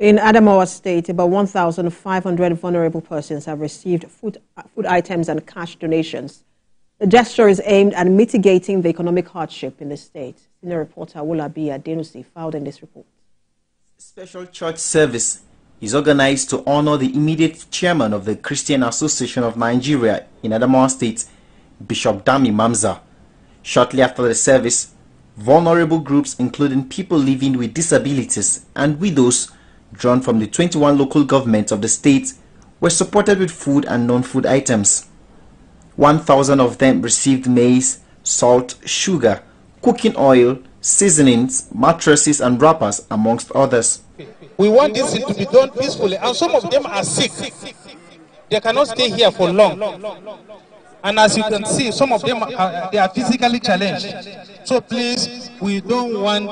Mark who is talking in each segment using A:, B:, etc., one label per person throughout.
A: In Adamawa State, about 1,500 vulnerable persons have received food, uh, food items and cash donations. The gesture is aimed at mitigating the economic hardship in the state. Senior reporter Wolabi Adenusi filed in this report.
B: Special church service is organized to honor the immediate chairman of the Christian Association of Nigeria in Adamawa State, Bishop Dami Mamza. Shortly after the service, vulnerable groups including people living with disabilities and widows drawn from the 21 local governments of the state were supported with food and non-food items. 1,000 of them received maize, salt, sugar, cooking oil, seasonings, mattresses and wrappers, amongst others.
C: We want this to be done peacefully, and some of them are sick. They cannot stay here for long. And as you can see, some of them are, they are physically challenged. So please, we don't want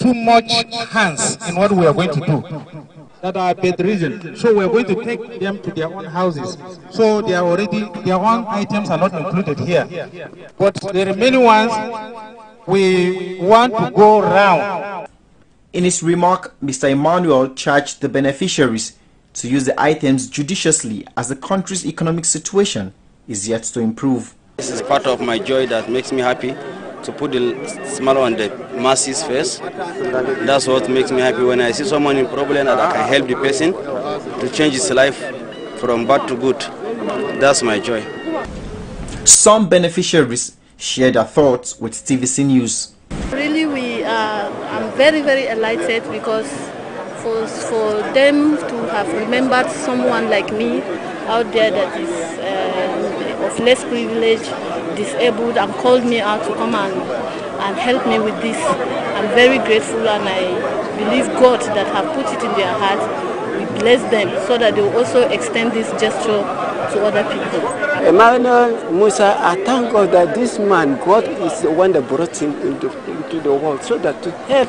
C: too much hands in what we are going to do that are bedridden. So we are going to take them to their own houses. So they are already, their own items are not included here. But the remaining ones, we want to go round.
B: In his remark, Mr. Emmanuel charged the beneficiaries to use the items judiciously as the country's economic situation is yet to improve.
D: This is part of my joy that makes me happy to put the smile on the masses face. That's what makes me happy when I see someone in problem that I can help the person to change his life from bad to good. That's my joy.
B: Some beneficiaries shared their thoughts with TVC News.
E: Really, we are, I'm very, very elated because for, for them to have remembered someone like me out there that is uh, of less privilege disabled and called me out to come and, and help me with this. I'm very grateful and I believe God that have put it in their heart will bless them so that they will also extend this gesture to other people.
F: Emmanuel Musa, I thank God that this man, God is the one that brought him into, into the world so that to help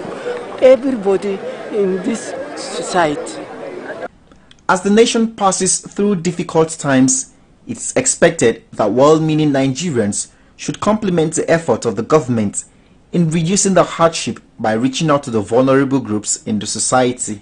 F: everybody in this society.
B: As the nation passes through difficult times, it's expected that well-meaning Nigerians should complement the effort of the government in reducing the hardship by reaching out to the vulnerable groups in the society.